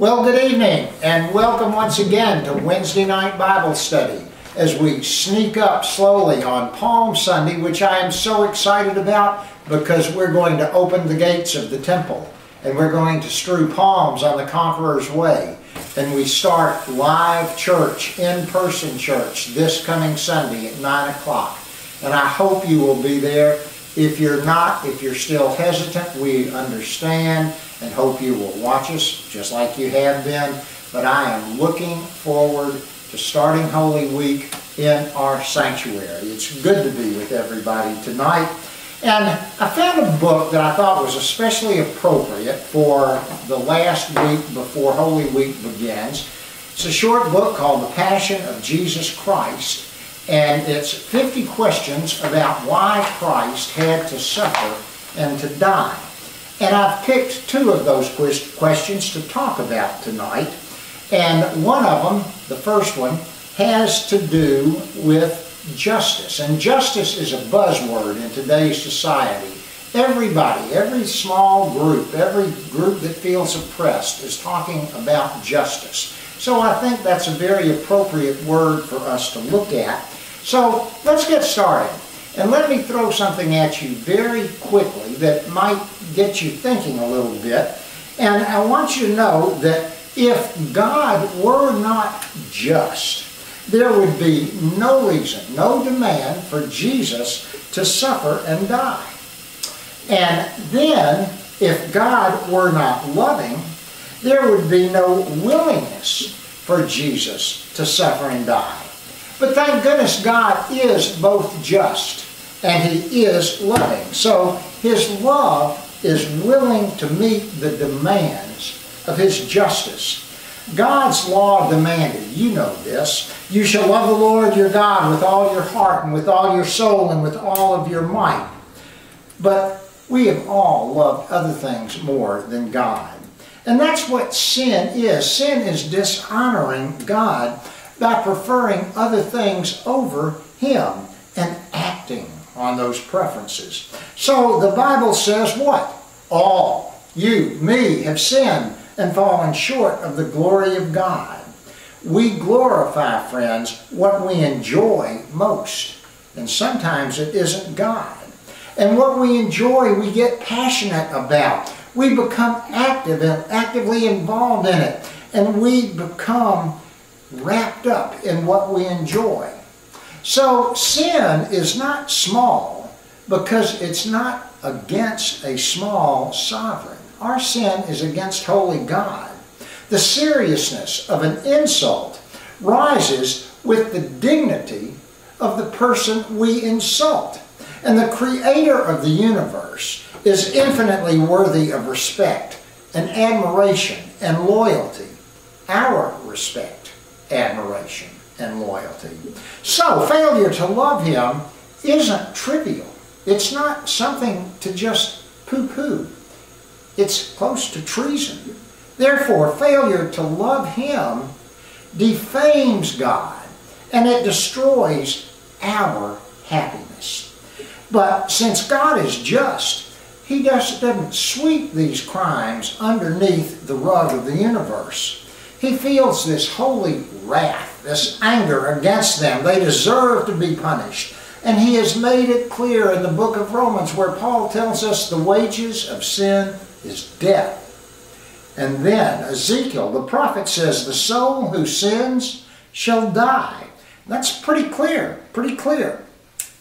Well, good evening and welcome once again to Wednesday Night Bible Study as we sneak up slowly on Palm Sunday, which I am so excited about because we're going to open the gates of the temple and we're going to strew palms on the Conqueror's Way. And we start live church, in-person church, this coming Sunday at 9 o'clock. And I hope you will be there. If you're not, if you're still hesitant, we understand and hope you will watch us just like you have been. But I am looking forward to starting Holy Week in our sanctuary. It's good to be with everybody tonight. And I found a book that I thought was especially appropriate for the last week before Holy Week begins. It's a short book called The Passion of Jesus Christ, and it's 50 questions about why Christ had to suffer and to die. And I've picked two of those questions to talk about tonight. And one of them, the first one, has to do with justice. And justice is a buzzword in today's society. Everybody, every small group, every group that feels oppressed is talking about justice. So I think that's a very appropriate word for us to look at. So let's get started. And let me throw something at you very quickly that might get you thinking a little bit. And I want you to know that if God were not just, there would be no reason, no demand for Jesus to suffer and die. And then, if God were not loving, there would be no willingness for Jesus to suffer and die. But thank goodness God is both just and He is loving. So His love is willing to meet the demands of His justice. God's law demanded, you know this, you shall love the Lord your God with all your heart and with all your soul and with all of your might. But we have all loved other things more than God. And that's what sin is. Sin is dishonoring God by preferring other things over Him and acting on those preferences. So the Bible says what? All, you, me, have sinned and fallen short of the glory of God. We glorify, friends, what we enjoy most. And sometimes it isn't God. And what we enjoy, we get passionate about. We become active and actively involved in it. And we become wrapped up in what we enjoy. So sin is not small because it's not against a small sovereign. Our sin is against holy God. The seriousness of an insult rises with the dignity of the person we insult. And the creator of the universe is infinitely worthy of respect and admiration and loyalty. Our respect, admiration, and loyalty. So, failure to love him isn't trivial. It's not something to just poo-poo. It's close to treason. Therefore, failure to love him defames God and it destroys our happiness. But since God is just, he just doesn't sweep these crimes underneath the rug of the universe. He feels this holy wrath, this anger against them. They deserve to be punished. And he has made it clear in the book of Romans where Paul tells us the wages of sin is death. And then Ezekiel, the prophet says, the soul who sins shall die. That's pretty clear, pretty clear.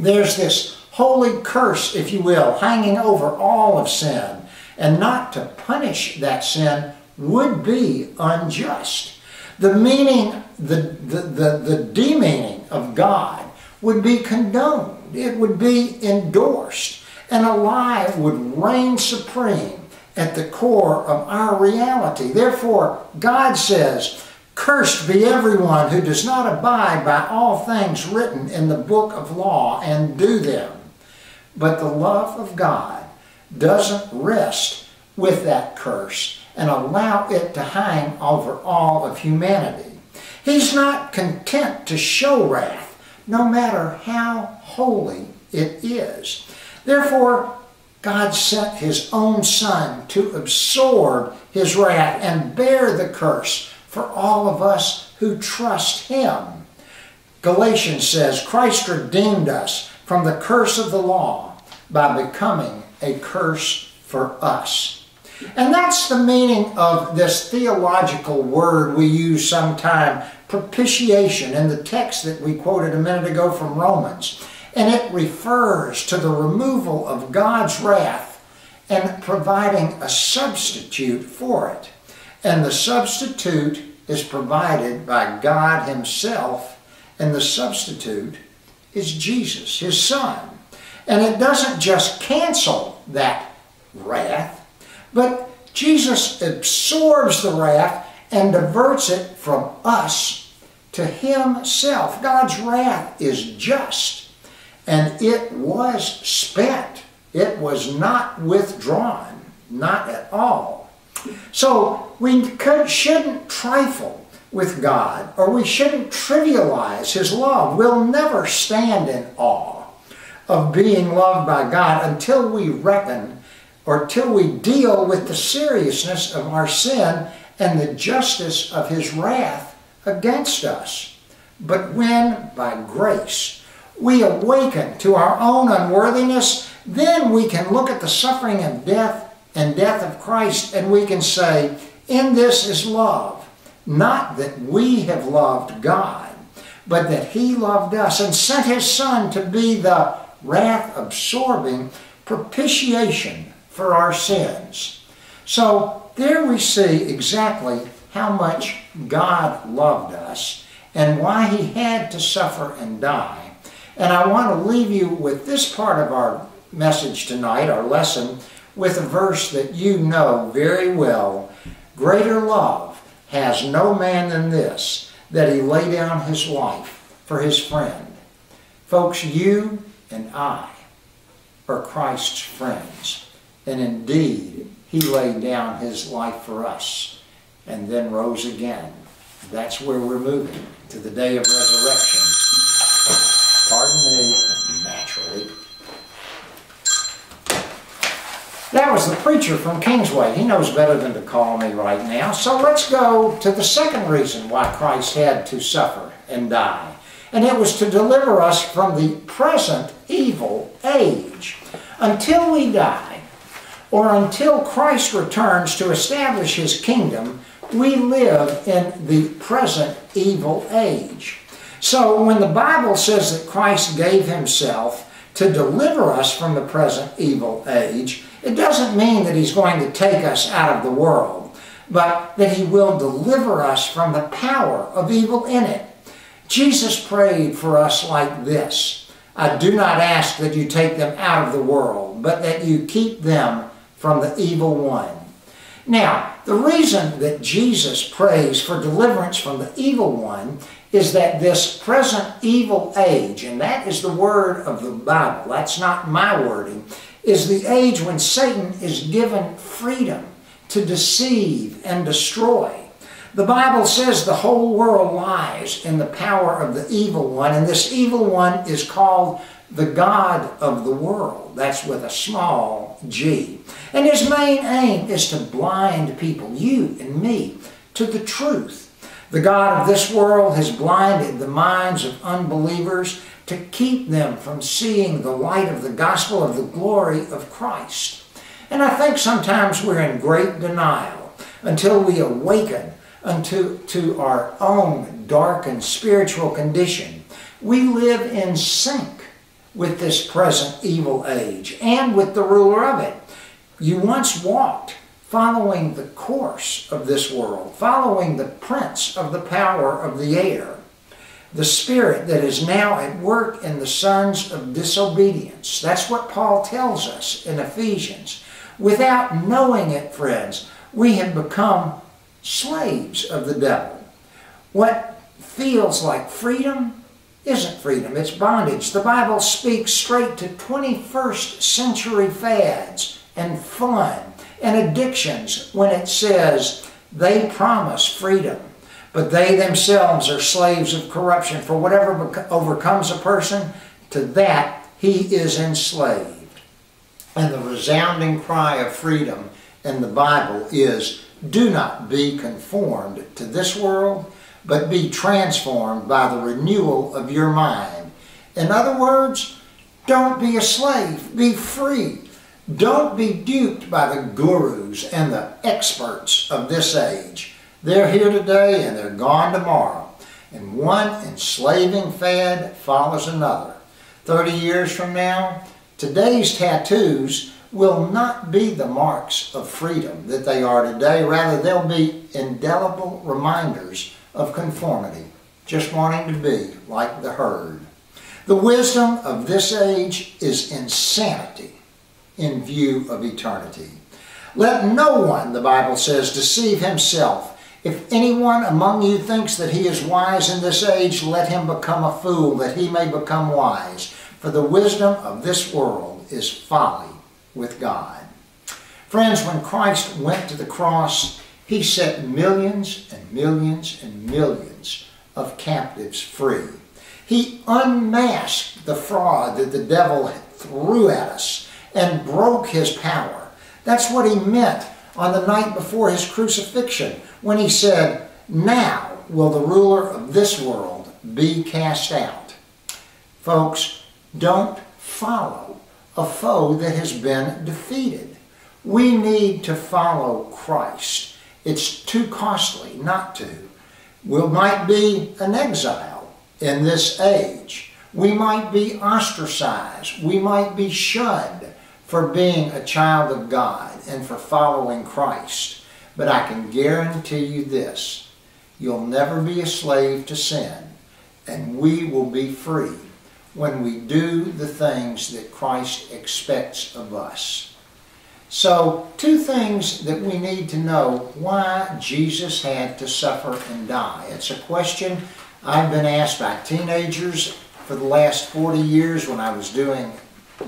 There's this holy curse, if you will, hanging over all of sin. And not to punish that sin would be unjust. The meaning, the, the, the, the demeaning of God would be condoned. It would be endorsed. And a lie would reign supreme at the core of our reality. Therefore, God says, Cursed be everyone who does not abide by all things written in the book of law and do them. But the love of God doesn't rest with that curse and allow it to hang over all of humanity. He's not content to show wrath, no matter how holy it is. Therefore, God sent his own son to absorb his wrath and bear the curse for all of us who trust him. Galatians says Christ redeemed us from the curse of the law by becoming a curse for us. And that's the meaning of this theological word we use sometime, propitiation, in the text that we quoted a minute ago from Romans. And it refers to the removal of God's wrath and providing a substitute for it. And the substitute is provided by God Himself, and the substitute is Jesus, His Son. And it doesn't just cancel that wrath, but Jesus absorbs the wrath and diverts it from us to Himself. God's wrath is just, and it was spent. It was not withdrawn, not at all. So we could, shouldn't trifle with God, or we shouldn't trivialize His love. We'll never stand in awe of being loved by God until we reckon or till we deal with the seriousness of our sin and the justice of His wrath against us. But when, by grace, we awaken to our own unworthiness, then we can look at the suffering and death and death of Christ and we can say, in this is love. Not that we have loved God, but that He loved us and sent His Son to be the wrath absorbing propitiation for our sins. So there we see exactly how much God loved us and why He had to suffer and die. And I want to leave you with this part of our message tonight, our lesson, with a verse that you know very well. Greater love has no man than this, that he lay down his life for his friend. Folks, you and I are Christ's friends. And indeed, he laid down his life for us and then rose again. That's where we're moving, to the day of resurrection. Pardon me, naturally. That was the preacher from Kingsway. He knows better than to call me right now. So let's go to the second reason why Christ had to suffer and die. And it was to deliver us from the present evil age. Until we die, or until Christ returns to establish his kingdom, we live in the present evil age. So when the Bible says that Christ gave himself to deliver us from the present evil age, it doesn't mean that he's going to take us out of the world, but that he will deliver us from the power of evil in it. Jesus prayed for us like this I do not ask that you take them out of the world, but that you keep them from the evil one. Now, the reason that Jesus prays for deliverance from the evil one is that this present evil age, and that is the word of the Bible, that's not my wording, is the age when Satan is given freedom to deceive and destroy. The Bible says the whole world lies in the power of the evil one, and this evil one is called the God of the world. That's with a small g. And his main aim is to blind people, you and me, to the truth. The God of this world has blinded the minds of unbelievers to keep them from seeing the light of the gospel of the glory of Christ. And I think sometimes we're in great denial until we awaken unto to our own darkened spiritual condition. We live in sync with this present evil age and with the ruler of it. You once walked following the course of this world, following the prince of the power of the air, the spirit that is now at work in the sons of disobedience. That's what Paul tells us in Ephesians. Without knowing it, friends, we have become slaves of the devil. What feels like freedom isn't freedom, it's bondage. The Bible speaks straight to 21st century fads and fun and addictions when it says they promise freedom, but they themselves are slaves of corruption. For whatever overcomes a person, to that he is enslaved. And the resounding cry of freedom in the Bible is, do not be conformed to this world, but be transformed by the renewal of your mind. In other words, don't be a slave, be free. Don't be duped by the gurus and the experts of this age. They're here today and they're gone tomorrow. And one enslaving fad follows another. 30 years from now, today's tattoos will not be the marks of freedom that they are today. Rather, they'll be indelible reminders of conformity, just wanting to be like the herd. The wisdom of this age is insanity in view of eternity. Let no one, the Bible says, deceive himself. If anyone among you thinks that he is wise in this age, let him become a fool, that he may become wise. For the wisdom of this world is folly with God. Friends, when Christ went to the cross, he set millions millions and millions of captives free. He unmasked the fraud that the devil threw at us and broke his power. That's what he meant on the night before his crucifixion when he said, Now will the ruler of this world be cast out. Folks, don't follow a foe that has been defeated. We need to follow Christ. It's too costly not to. We might be an exile in this age. We might be ostracized. We might be shunned for being a child of God and for following Christ. But I can guarantee you this. You'll never be a slave to sin, and we will be free when we do the things that Christ expects of us. So, two things that we need to know why Jesus had to suffer and die. It's a question I've been asked by teenagers for the last 40 years when I was doing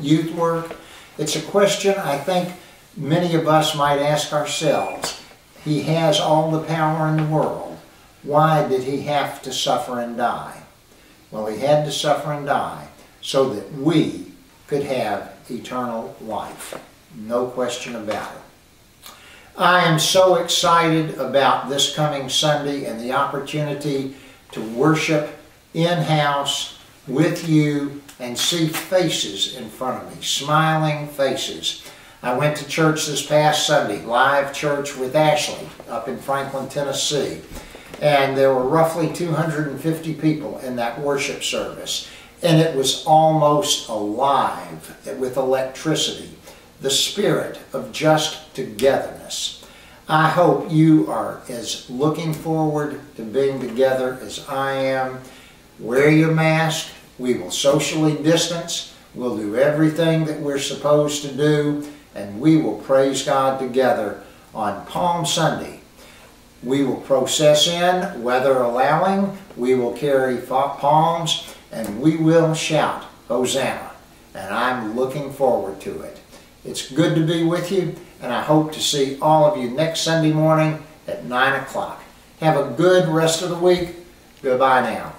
youth work. It's a question I think many of us might ask ourselves. He has all the power in the world. Why did he have to suffer and die? Well, he had to suffer and die so that we could have eternal life. No question about it. I am so excited about this coming Sunday and the opportunity to worship in-house with you and see faces in front of me, smiling faces. I went to church this past Sunday, live church with Ashley up in Franklin, Tennessee and there were roughly 250 people in that worship service. And it was almost alive with electricity, the spirit of just togetherness. I hope you are as looking forward to being together as I am. Wear your mask. We will socially distance. We'll do everything that we're supposed to do. And we will praise God together on Palm Sunday we will process in, weather allowing. We will carry palms and we will shout, Hosanna. And I'm looking forward to it. It's good to be with you, and I hope to see all of you next Sunday morning at 9 o'clock. Have a good rest of the week. Goodbye now.